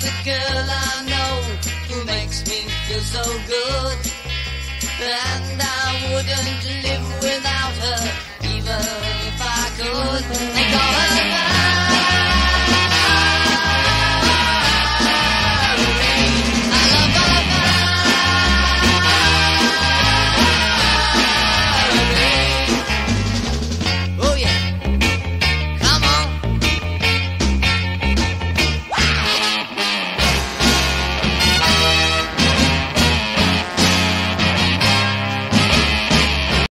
There's a girl I know who makes me feel so good, and I wouldn't leave.